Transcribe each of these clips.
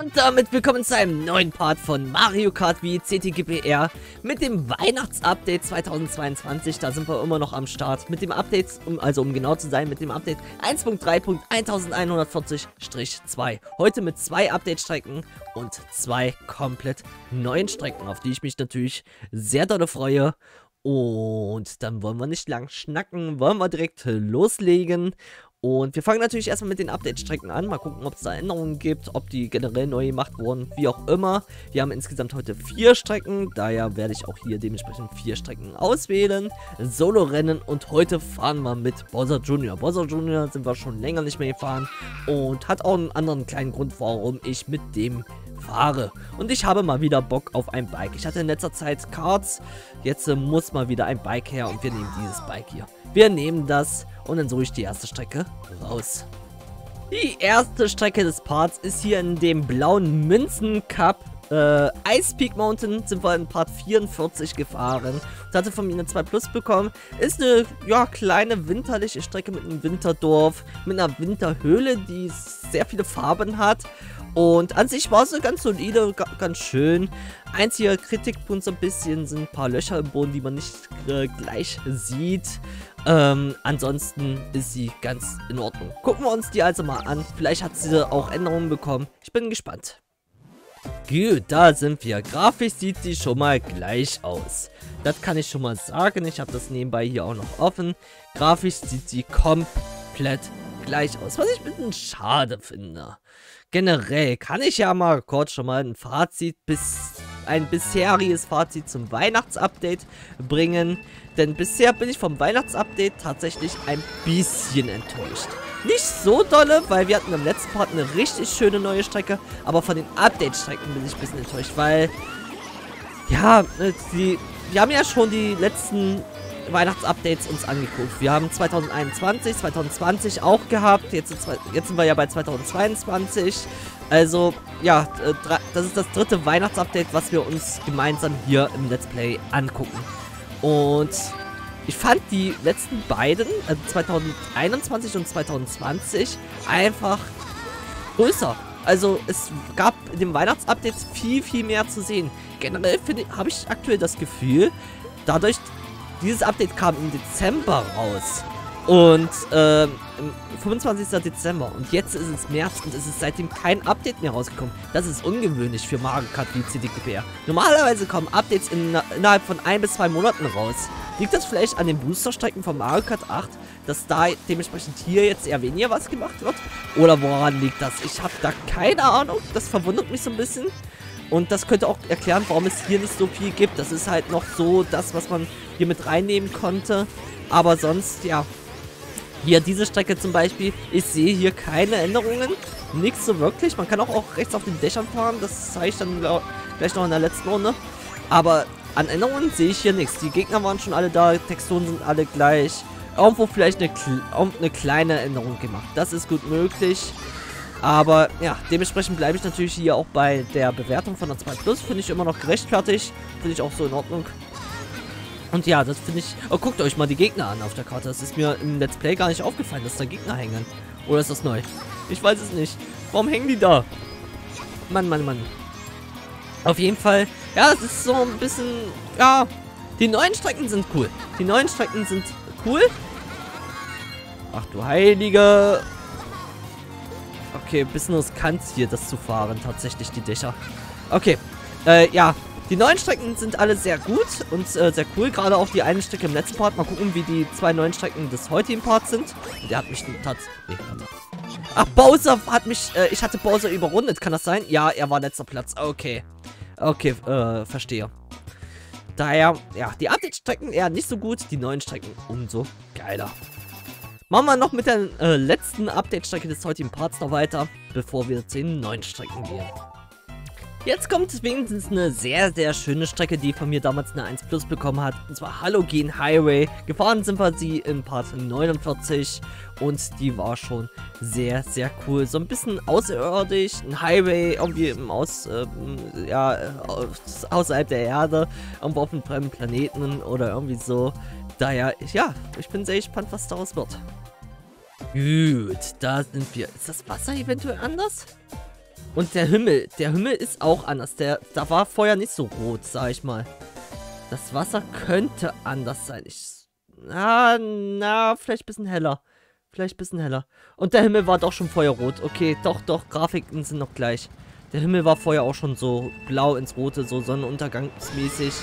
Und damit willkommen zu einem neuen Part von Mario Kart wie CTGPR mit dem Weihnachtsupdate 2022. Da sind wir immer noch am Start mit dem Update, um, also um genau zu sein, mit dem Update 1.3.1140-2. Heute mit zwei Update-Strecken und zwei komplett neuen Strecken, auf die ich mich natürlich sehr doll freue. Und dann wollen wir nicht lang schnacken, wollen wir direkt loslegen. Und wir fangen natürlich erstmal mit den Update-Strecken an. Mal gucken, ob es da Änderungen gibt, ob die generell neu gemacht wurden, wie auch immer. Wir haben insgesamt heute vier Strecken. Daher werde ich auch hier dementsprechend vier Strecken auswählen. Solo-Rennen und heute fahren wir mit Bowser Jr. Bowser Jr. sind wir schon länger nicht mehr gefahren und hat auch einen anderen kleinen Grund, warum ich mit dem fahre. Und ich habe mal wieder Bock auf ein Bike. Ich hatte in letzter Zeit Karts, jetzt äh, muss mal wieder ein Bike her und wir nehmen dieses Bike hier. Wir nehmen das und dann suche ich die erste Strecke raus. Die erste Strecke des Parts ist hier in dem blauen Münzen Cup. Äh, Ice Peak Mountain sind wir in Part 44 gefahren. Und hatte von mir eine 2 Plus bekommen. Ist eine, ja, kleine winterliche Strecke mit einem Winterdorf. Mit einer Winterhöhle, die sehr viele Farben hat. Und an sich war sie ganz solide, ganz schön. Einziger Kritikpunkt so ein bisschen sind ein paar Löcher im Boden, die man nicht äh, gleich sieht. Ähm, ansonsten ist sie ganz in Ordnung. Gucken wir uns die also mal an. Vielleicht hat sie auch Änderungen bekommen. Ich bin gespannt. Gut, da sind wir. Grafisch sieht sie schon mal gleich aus. Das kann ich schon mal sagen. Ich habe das nebenbei hier auch noch offen. Grafisch sieht sie komplett gleich aus, was ich ein bisschen schade finde. Generell kann ich ja mal kurz schon mal ein Fazit bis ein bisheriges Fazit zum Weihnachtsupdate bringen. Denn bisher bin ich vom Weihnachtsupdate tatsächlich ein bisschen enttäuscht. Nicht so dolle, weil wir hatten im letzten Part eine richtig schöne neue Strecke. Aber von den Update-Strecken bin ich ein bisschen enttäuscht, weil... Ja, äh, die, wir haben ja schon die letzten Weihnachtsupdates uns angeguckt. Wir haben 2021, 2020 auch gehabt. Jetzt sind, jetzt sind wir ja bei 2022. Also, ja, äh, das ist das dritte Weihnachtsupdate, was wir uns gemeinsam hier im Let's Play angucken. Und ich fand die letzten beiden, also 2021 und 2020, einfach größer. Also es gab in den Weihnachtsupdates viel, viel mehr zu sehen. Generell habe ich aktuell das Gefühl, dadurch, dieses Update kam im Dezember raus. Und ähm, 25. Dezember. Und jetzt ist es März und es ist seitdem kein Update mehr rausgekommen. Das ist ungewöhnlich für Mario Kart wie CDGPR. Normalerweise kommen Updates in, innerhalb von ein bis zwei Monaten raus. Liegt das vielleicht an den Boosterstrecken von Mario Kart 8, dass da dementsprechend hier jetzt eher weniger was gemacht wird? Oder woran liegt das? Ich habe da keine Ahnung. Das verwundert mich so ein bisschen. Und das könnte auch erklären, warum es hier nicht so viel gibt. Das ist halt noch so das, was man hier mit reinnehmen konnte. Aber sonst, ja. Hier diese Strecke zum Beispiel. Ich sehe hier keine Änderungen. Nichts so wirklich. Man kann auch, auch rechts auf den Dächern fahren. Das zeige ich dann gleich noch in der letzten Runde. Aber an Änderungen sehe ich hier nichts. Die Gegner waren schon alle da. Texturen sind alle gleich. Irgendwo vielleicht eine, eine kleine Änderung gemacht. Das ist gut möglich. Aber ja, dementsprechend bleibe ich natürlich hier auch bei der Bewertung von der 2 Plus. Finde ich immer noch gerechtfertigt. Finde ich auch so in Ordnung. Und ja, das finde ich... Oh, guckt euch mal die Gegner an auf der Karte. Das ist mir im Let's Play gar nicht aufgefallen, dass da Gegner hängen. Oder ist das neu? Ich weiß es nicht. Warum hängen die da? Mann, Mann, Mann. Auf jeden Fall, ja, es ist so ein bisschen... Ja, die neuen Strecken sind cool. Die neuen Strecken sind cool. Ach du Heilige. Okay, ein bisschen riskant hier, das zu fahren, tatsächlich, die Dächer. Okay, äh, ja. Die neuen Strecken sind alle sehr gut und äh, sehr cool. Gerade auch die eine Strecke im letzten Part. Mal gucken, wie die zwei neuen Strecken des heutigen Parts sind. Und der hat mich tatsächlich... Nee, warte. Ach, Bowser hat mich... Äh, ich hatte Bowser überrundet, kann das sein? Ja, er war letzter Platz. Okay. Okay, äh, verstehe. Daher, ja, die Update-Strecken eher nicht so gut, die neuen Strecken umso geiler. Machen wir noch mit der äh, letzten Update-Strecke des heutigen Parts noch weiter, bevor wir zu den neuen Strecken gehen. Jetzt kommt wenigstens eine sehr, sehr schöne Strecke, die von mir damals eine 1 Plus bekommen hat. Und zwar Halogen Highway. Gefahren sind wir sie in Part 49 und die war schon sehr, sehr cool. So ein bisschen außerirdisch, ein Highway irgendwie im Aus, äh, ja, außerhalb der Erde, irgendwo auf einem fremden Planeten oder irgendwie so. Daher, ja, ich bin sehr gespannt, was daraus wird. Gut, da sind wir. Ist das Wasser eventuell anders? Und der Himmel, der Himmel ist auch anders. Der, da war vorher nicht so rot, sag ich mal. Das Wasser könnte anders sein. Ich, na, na, vielleicht ein bisschen heller. Vielleicht ein bisschen heller. Und der Himmel war doch schon feuerrot. Okay, doch, doch, Grafiken sind noch gleich. Der Himmel war vorher auch schon so blau ins Rote, so sonnenuntergangsmäßig.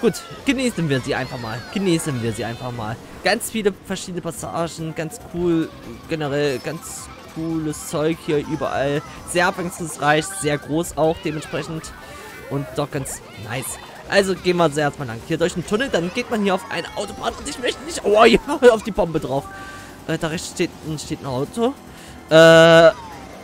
Gut, genießen wir sie einfach mal. Genießen wir sie einfach mal. Ganz viele verschiedene Passagen, ganz cool, generell ganz cooles Zeug hier überall. Sehr abwechslungsreich, sehr groß auch dementsprechend. Und doch ganz nice. Also gehen wir zuerst mal lang. Hier durch den Tunnel, dann geht man hier auf eine Autobahn und ich möchte nicht... Oh, hier auf die Bombe drauf. Äh, da rechts steht, steht ein Auto. Äh,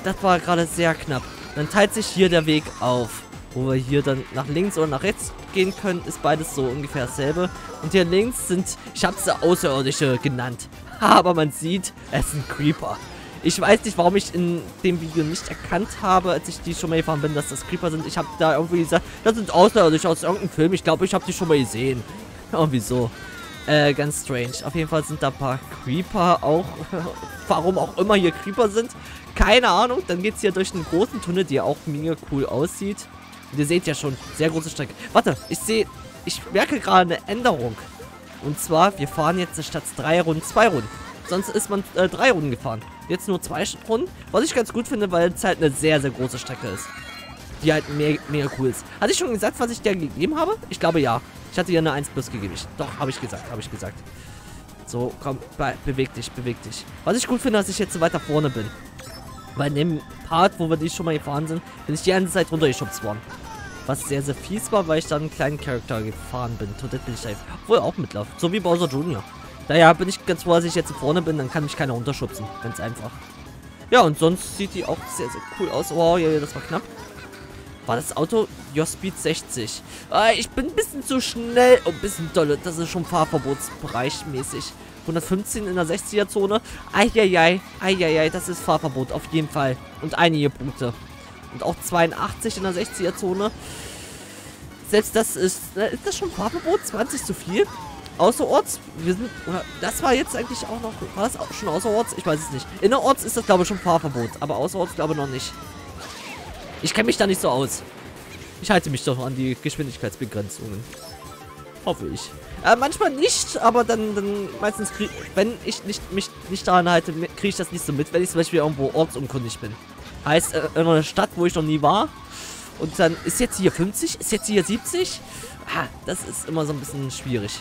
das war gerade sehr knapp. Dann teilt sich hier der Weg auf. Wo wir hier dann nach links oder nach rechts gehen können, ist beides so ungefähr dasselbe. Und hier links sind, ich habe sie Außerirdische genannt. Aber man sieht, es sind Creeper. Ich weiß nicht, warum ich in dem Video nicht erkannt habe, als ich die schon mal gefahren bin, dass das Creeper sind. Ich habe da irgendwie gesagt, das sind Außerirdische aus irgendeinem Film. Ich glaube, ich habe die schon mal gesehen. Irgendwie so. Äh, ganz strange. Auf jeden Fall sind da ein paar Creeper auch. warum auch immer hier Creeper sind. Keine Ahnung. Dann geht es hier durch einen großen Tunnel, der auch mega cool aussieht. Und ihr seht ja schon, sehr große Strecke. Warte, ich sehe, ich merke gerade eine Änderung. Und zwar, wir fahren jetzt statt drei Runden, zwei Runden. Sonst ist man äh, drei Runden gefahren. Jetzt nur zwei Runden. Was ich ganz gut finde, weil es halt eine sehr, sehr große Strecke ist. Die halt mega, mega cool ist. Hatte ich schon gesagt, was ich dir gegeben habe? Ich glaube ja. Ich hatte dir eine 1 plus gegeben. Ich, doch, habe ich gesagt, habe ich gesagt. So, komm, be beweg dich, beweg dich. Was ich gut finde, dass ich jetzt so weiter vorne bin. Weil in dem Part, wo wir die schon mal gefahren sind, bin ich die ganze Zeit runtergeschubst worden. Was sehr, sehr fies war, weil ich dann einen kleinen Charakter gefahren bin. Total bin ich da Wohl auch mitlaufen. So wie Bowser Jr. Daher bin ich ganz froh, dass ich jetzt vorne bin. Dann kann mich keiner unterschubsen. Ganz einfach. Ja, und sonst sieht die auch sehr, sehr cool aus. Oh, ja, ja, das war knapp. War das Auto? Your Speed 60. Ah, ich bin ein bisschen zu schnell. Oh, ein bisschen dolle. Das ist schon Fahrverbotsbereich mäßig. 115 in der 60er-Zone. Eieiei. Eieiei, das ist Fahrverbot. Auf jeden Fall. Und einige Punkte. Und auch 82 in der 60er-Zone. Selbst das ist... Ist das schon Fahrverbot? 20 zu viel? Außerorts? Wir sind... Das war jetzt eigentlich auch noch... War das auch schon außerorts? Ich weiß es nicht. Innerorts ist das, glaube ich, schon Fahrverbot. Aber außerorts, glaube ich, noch nicht. Ich kenne mich da nicht so aus. Ich halte mich doch an die Geschwindigkeitsbegrenzungen. Hoffe ich. Äh, manchmal nicht, aber dann, dann meistens, krieg, wenn ich nicht, mich nicht daran halte, kriege ich das nicht so mit, wenn ich zum Beispiel irgendwo ortsunkundig bin. Heißt, äh, in einer Stadt, wo ich noch nie war. Und dann ist jetzt hier 50, ist jetzt hier 70. Ah, das ist immer so ein bisschen schwierig.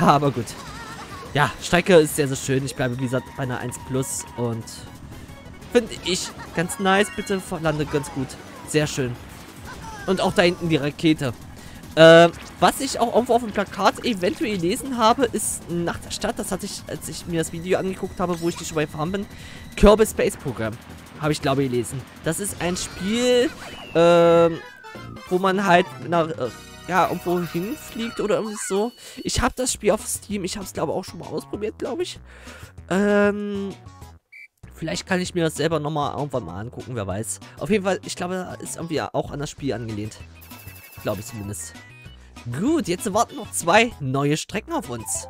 Aber gut. Ja, Strecke ist sehr, sehr schön. Ich bleibe, wie gesagt, bei einer 1 Plus und finde ich ganz nice. Bitte lande ganz gut. Sehr schön. Und auch da hinten die Rakete. Äh, was ich auch irgendwo auf dem Plakat eventuell gelesen habe, ist nach der Stadt, das hatte ich, als ich mir das Video angeguckt habe, wo ich die schon bei Farm bin, Kerbal Space Program. Habe ich, glaube gelesen. Das ist ein Spiel, äh, wo man halt nach, äh, ja, irgendwo hinfliegt oder irgendwie so. Ich habe das Spiel auf Steam, ich habe es, glaube auch schon mal ausprobiert, glaube ich. Ähm, Vielleicht kann ich mir das selber nochmal irgendwann mal angucken, wer weiß. Auf jeden Fall, ich glaube, da ist irgendwie auch an das Spiel angelehnt. Glaube ich zumindest. Gut, jetzt warten noch zwei neue Strecken auf uns.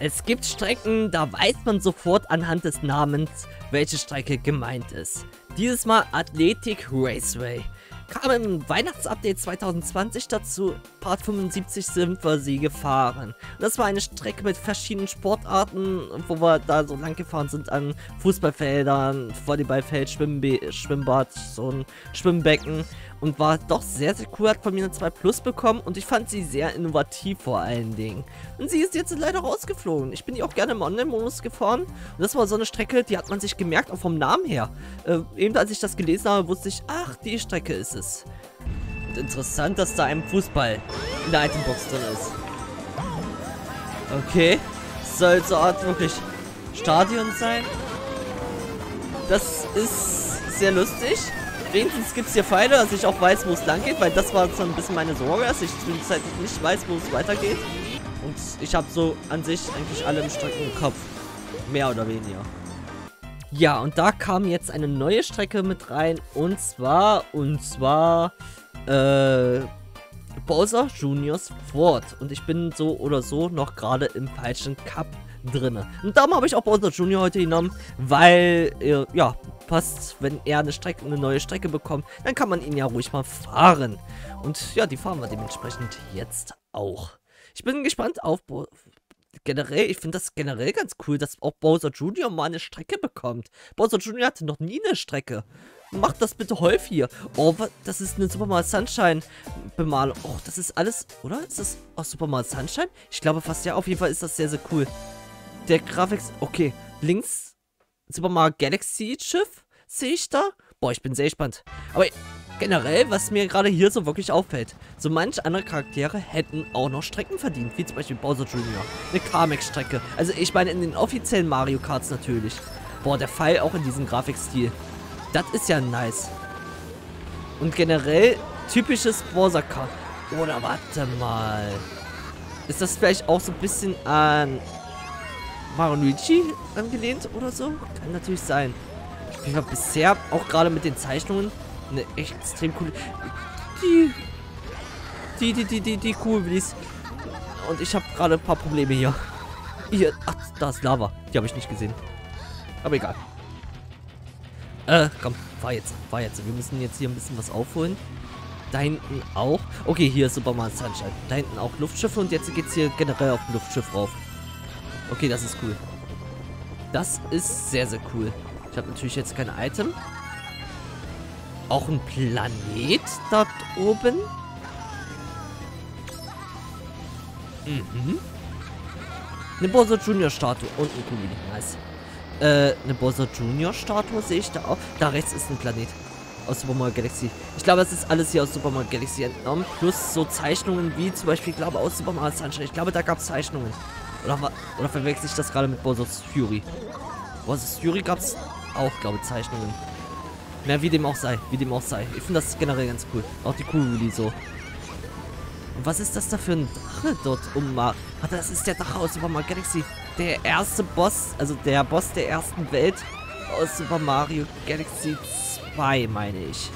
Es gibt Strecken, da weiß man sofort anhand des Namens, welche Strecke gemeint ist. Dieses Mal Athletic Raceway. Kam im Weihnachtsupdate 2020 dazu. Part 75 sind wir sie gefahren. Das war eine Strecke mit verschiedenen Sportarten, wo wir da so lang gefahren sind an Fußballfeldern, Volleyballfeld, Schwimmbad, so ein Schwimmbecken und war doch sehr, sehr cool, hat von mir eine 2 Plus bekommen und ich fand sie sehr innovativ vor allen Dingen. Und sie ist jetzt leider rausgeflogen. Ich bin die auch gerne im Online-Modus gefahren und das war so eine Strecke, die hat man sich gemerkt, auch vom Namen her. Äh, eben als ich das gelesen habe, wusste ich, ach, die Strecke ist es. Und interessant, dass da ein Fußball in der Itembox drin ist. Okay. Soll so Art wirklich Stadion sein? Das ist sehr lustig wenigstens gibt es hier Pfeile, dass ich auch weiß, wo es lang geht, weil das war so ein bisschen meine Sorge, dass ich zu Zeit nicht weiß, wo es weitergeht. Und ich habe so an sich eigentlich alle im Streckenkopf. Mehr oder weniger. Ja, und da kam jetzt eine neue Strecke mit rein. Und zwar, und zwar, äh, Bowser Juniors Ford. Und ich bin so oder so noch gerade im falschen Cup drin. Und darum habe ich auch Bowser Jr. heute genommen, weil, äh, ja, passt, wenn er eine Strecke, eine neue Strecke bekommt, dann kann man ihn ja ruhig mal fahren. Und ja, die fahren wir dementsprechend jetzt auch. Ich bin gespannt auf Bo generell, ich finde das generell ganz cool, dass auch Bowser Jr. mal eine Strecke bekommt. Bowser Jr. hatte noch nie eine Strecke. Macht das bitte häufiger. Oh, das ist eine Super Mario Sunshine Bemalung. Oh, das ist alles, oder? Ist das aus Super Mario Sunshine? Ich glaube fast ja. Auf jeden Fall ist das sehr, sehr cool. Der Grafik, okay. Links Super Mario Galaxy Schiff sehe ich da. Boah, ich bin sehr gespannt. Aber generell, was mir gerade hier so wirklich auffällt, so manche andere Charaktere hätten auch noch Strecken verdient, wie zum Beispiel Bowser Jr., eine Kamek-Strecke. Also ich meine in den offiziellen Mario Karts natürlich. Boah, der Pfeil auch in diesem Grafikstil. Das ist ja nice. Und generell typisches Bowser Kart. Oder warte mal. Ist das vielleicht auch so ein bisschen an Mario Luigi angelehnt oder so? Kann natürlich sein. Ich war bisher auch gerade mit den Zeichnungen eine echt extrem coole. Die. Die, die, die, die, die Kugelblis. Und ich habe gerade ein paar Probleme hier. Hier. Ach, da ist Lava. Die habe ich nicht gesehen. Aber egal. Äh, komm, fahr jetzt, fahr jetzt. Wir müssen jetzt hier ein bisschen was aufholen. Da hinten auch. Okay, hier ist Superman Sunshine. Da hinten auch Luftschiffe und jetzt geht's hier generell auf Luftschiff rauf. Okay, das ist cool. Das ist sehr, sehr cool. Ich habe natürlich jetzt kein Item. Auch ein Planet dort oben. Mhm. Eine Bowser Junior Statue und ein Kugel. Nice. Äh, eine Bowser Junior Statue sehe ich da auch. Da rechts ist ein Planet aus Super Mario Galaxy. Ich glaube, das ist alles hier aus Super Mario Galaxy entnommen. Plus so Zeichnungen wie zum Beispiel, ich glaube, aus Super Mario Sunshine. Ich glaube, da gab es Zeichnungen. Oder, oder verwechsel ich das gerade mit Bowser's Fury? Bowser's Fury gab es auch, glaube ich, Zeichnungen. Na, wie dem auch sei. Wie dem auch sei. Ich finde das generell ganz cool. Auch die Kugeli so. Und was ist das da für ein Drache dort um Mar... Warte, das ist der Drache aus Super Mario Galaxy. Der erste Boss, also der Boss der ersten Welt aus Super Mario Galaxy 2, meine ich.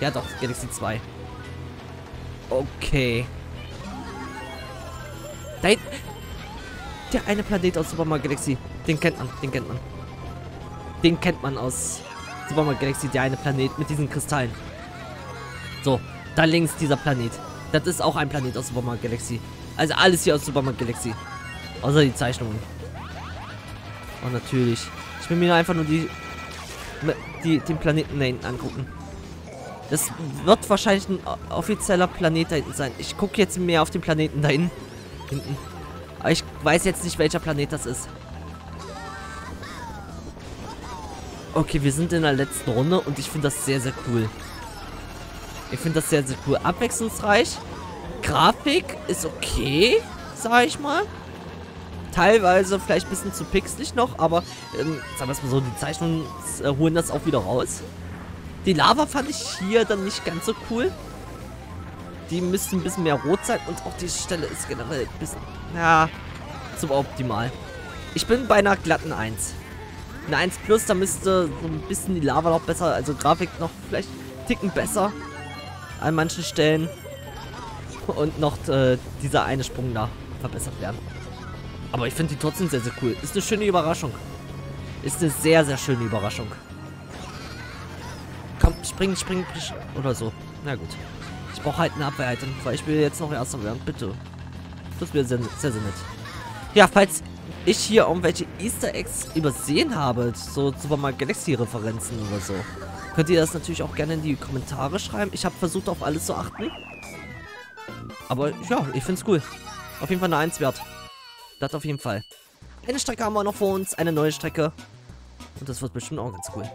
Ja doch, Galaxy 2. Okay. Da Der eine Planet aus Super Mario Galaxy. Den kennt man, den kennt man. Den kennt man aus Super Mario Galaxy, der eine Planet mit diesen Kristallen. So, da links dieser Planet. Das ist auch ein Planet aus Super Mario Galaxy. Also alles hier aus Super Mario Galaxy. Außer die Zeichnungen. Und natürlich. Ich will mir einfach nur die, die den Planeten da hinten angucken. Das wird wahrscheinlich ein offizieller Planet da hinten sein. Ich gucke jetzt mehr auf den Planeten da hinten. Weiß jetzt nicht, welcher Planet das ist. Okay, wir sind in der letzten Runde und ich finde das sehr, sehr cool. Ich finde das sehr, sehr cool. Abwechslungsreich. Grafik ist okay, sag ich mal. Teilweise vielleicht ein bisschen zu pixelig noch, aber ähm, sagen wir es mal so, die Zeichnungen äh, holen das auch wieder raus. Die Lava fand ich hier dann nicht ganz so cool. Die müsste ein bisschen mehr rot sein und auch die Stelle ist generell ein bisschen, ja, suboptimal. Ich bin bei einer glatten 1 eine 1 Plus, da müsste so ein bisschen die Lava noch besser, also Grafik noch vielleicht ticken besser an manchen Stellen. Und noch äh, dieser eine Sprung da verbessert werden. Aber ich finde die trotzdem sehr, sehr cool. Ist eine schöne Überraschung. Ist eine sehr, sehr schöne Überraschung. Komm, spring, spring, oder so. Na gut. Ich brauche halt eine Abwehr-Item, weil ich will jetzt noch erster werden. Bitte. Das wäre sehr, sehr, sehr nett. Ja, falls ich hier irgendwelche Easter Eggs übersehen habe, so Super Mario Galaxy Referenzen oder so, könnt ihr das natürlich auch gerne in die Kommentare schreiben. Ich habe versucht auf alles zu achten. Aber ja, ich finde es cool. Auf jeden Fall eine 1 wert. Das auf jeden Fall. Eine Strecke haben wir noch vor uns, eine neue Strecke. Und das wird bestimmt auch ganz cool.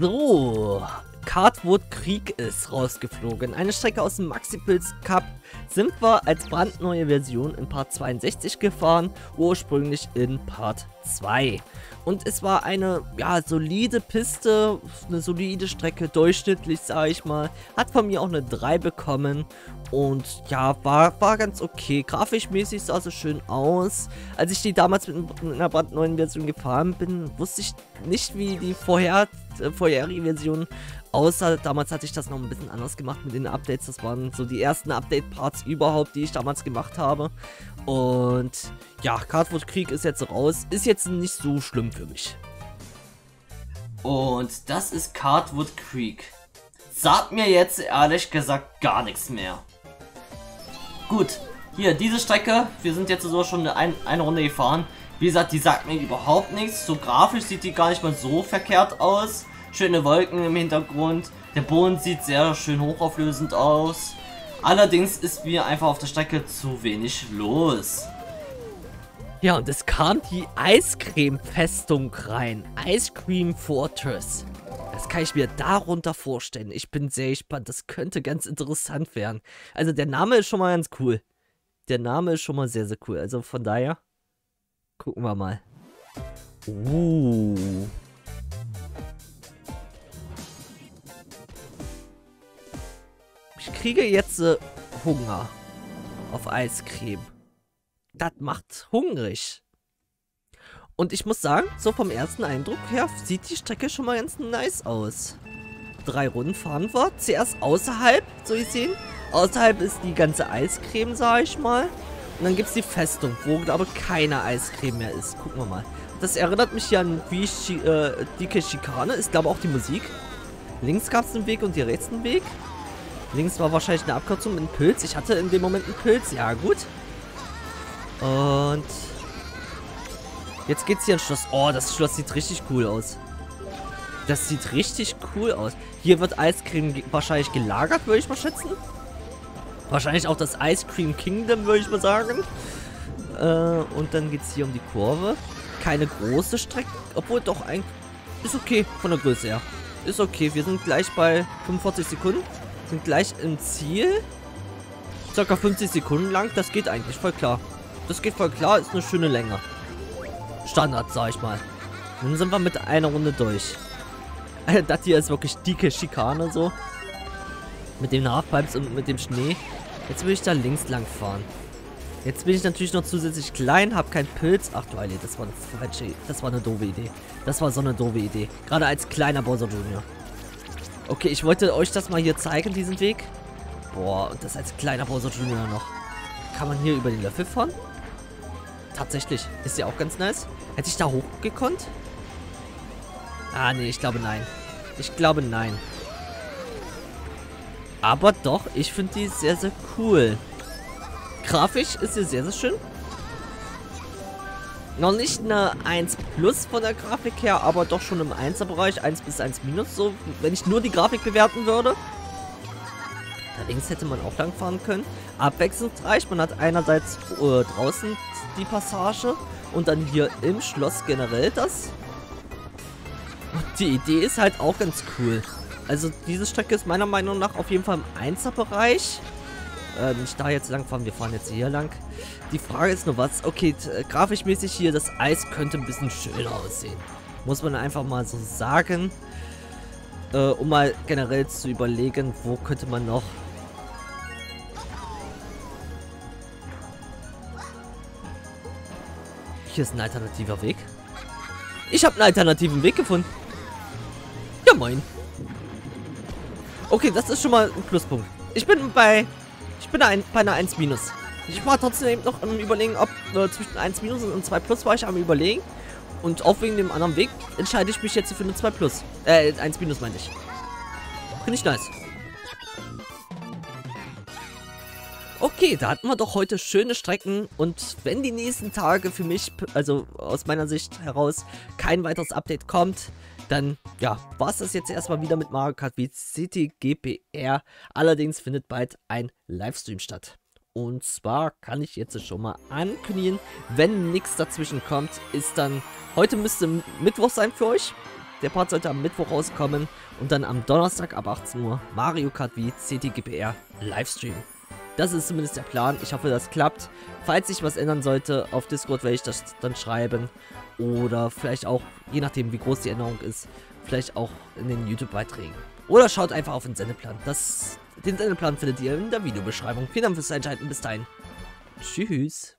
So, Cardwood Krieg ist rausgeflogen. Eine Strecke aus dem Maxi-Pilz Cup sind wir als brandneue Version in Part 62 gefahren, ursprünglich in Part 2. Und es war eine, ja, solide Piste, eine solide Strecke, durchschnittlich, sage ich mal. Hat von mir auch eine 3 bekommen und ja, war, war ganz okay. Grafischmäßig sah so schön aus. Als ich die damals mit, einer brandneuen Version gefahren bin, wusste ich nicht, wie die vorher, äh, vorherige Version Außer damals hatte ich das noch ein bisschen anders gemacht mit den Updates. Das waren so die ersten Update-Parts überhaupt, die ich damals gemacht habe. Und ja, Cardwood Krieg ist jetzt raus. Ist jetzt nicht so schlimm für mich. Und das ist Cardwood Creek. Sagt mir jetzt ehrlich gesagt gar nichts mehr. Gut, hier, diese Strecke, wir sind jetzt so schon eine, eine Runde gefahren. Wie gesagt, die sagt mir überhaupt nichts. So grafisch sieht die gar nicht mal so verkehrt aus. Schöne Wolken im Hintergrund. Der Boden sieht sehr schön hochauflösend aus. Allerdings ist mir einfach auf der Strecke zu wenig los. Ja, und es kam die Eiscreme-Festung rein. Ice Cream Fortress. Das kann ich mir darunter vorstellen. Ich bin sehr gespannt. Das könnte ganz interessant werden. Also der Name ist schon mal ganz cool. Der Name ist schon mal sehr, sehr cool. Also von daher gucken wir mal. Uh. Kriege jetzt äh, Hunger auf Eiscreme. Das macht hungrig. Und ich muss sagen, so vom ersten Eindruck her sieht die Strecke schon mal ganz nice aus. Drei Runden fahren wir. Zuerst außerhalb, so ich sehen. Außerhalb ist die ganze Eiscreme, sag ich mal. Und dann gibt es die Festung, wo aber keine Eiscreme mehr ist. Gucken wir mal. Das erinnert mich hier an wie äh, dicke Schikane. Ist glaube auch die Musik. Links gab es einen Weg und hier rechts einen Weg. Links war wahrscheinlich eine Abkürzung mit einem Pilz. Ich hatte in dem Moment einen Pilz. Ja, gut. Und Jetzt geht's hier ins Schloss. Oh, das Schloss sieht richtig cool aus. Das sieht richtig cool aus. Hier wird Eiscreme wahrscheinlich gelagert, würde ich mal schätzen. Wahrscheinlich auch das Ice Cream Kingdom, würde ich mal sagen. Äh, und dann geht's hier um die Kurve. Keine große Strecke, obwohl doch ein... Ist okay von der Größe her. Ist okay, wir sind gleich bei 45 Sekunden. Sind gleich im Ziel. Circa 50 Sekunden lang, das geht eigentlich voll klar. Das geht voll klar, ist eine schöne Länge. Standard, sag ich mal. Dann sind wir mit einer Runde durch. das hier ist wirklich dicke Schikane so. Mit den Halfpipes und mit dem Schnee. Jetzt will ich da links lang fahren. Jetzt bin ich natürlich noch zusätzlich klein, habe keinen Pilz. Ach du Heilige, das war eine falsche, das war eine doofe Idee. Das war so eine doofe Idee. Gerade als kleiner Bowser Junior. Okay, ich wollte euch das mal hier zeigen, diesen Weg. Boah, und das als kleiner Bowser Junior noch. Kann man hier über den Löffel fahren? Tatsächlich. Ist ja auch ganz nice. Hätte ich da hochgekonnt? Ah, nee, ich glaube nein. Ich glaube nein. Aber doch, ich finde die sehr, sehr cool. Grafisch ist sie sehr, sehr schön. Noch nicht eine 1 Plus von der Grafik her, aber doch schon im 1er Bereich, 1 bis 1 Minus, so, wenn ich nur die Grafik bewerten würde. Allerdings hätte man auch langfahren können. Abwechslungsreich, man hat einerseits äh, draußen die Passage und dann hier im Schloss generell das. Und die Idee ist halt auch ganz cool. Also diese Strecke ist meiner Meinung nach auf jeden Fall im 1er-Bereich. Äh, nicht da jetzt lang fahren, wir fahren jetzt hier lang. Die Frage ist nur was, okay, äh, grafischmäßig hier, das Eis könnte ein bisschen schöner aussehen. Muss man einfach mal so sagen. Äh, um mal generell zu überlegen, wo könnte man noch Hier ist ein alternativer Weg. Ich habe einen alternativen Weg gefunden. Ja, moin. Okay, das ist schon mal ein Pluspunkt. Ich bin bei... Ich bin ein, bei einer 1 minus. Ich war trotzdem noch am überlegen, ob äh, zwischen 1 minus und 2 plus war ich am überlegen. Und auch wegen dem anderen Weg entscheide ich mich jetzt für eine 2 plus. Äh, 1 minus meinte ich. Finde ich nice. Okay, da hatten wir doch heute schöne Strecken und wenn die nächsten Tage für mich, also aus meiner Sicht heraus, kein weiteres Update kommt, dann, ja, war es das jetzt erstmal wieder mit Mario Kart v City GPR. Allerdings findet bald ein Livestream statt. Und zwar kann ich jetzt schon mal ankündigen, wenn nichts dazwischen kommt, ist dann, heute müsste Mittwoch sein für euch. Der Part sollte am Mittwoch rauskommen und dann am Donnerstag ab 18 Uhr Mario Kart v City GPR Livestream. Das ist zumindest der Plan. Ich hoffe, das klappt. Falls sich was ändern sollte, auf Discord werde ich das dann schreiben. Oder vielleicht auch, je nachdem wie groß die Änderung ist, vielleicht auch in den YouTube-Beiträgen. Oder schaut einfach auf den Sendeplan. Das, den Sendeplan findet ihr in der Videobeschreibung. Vielen Dank fürs Einschalten. Bis dahin. Tschüss.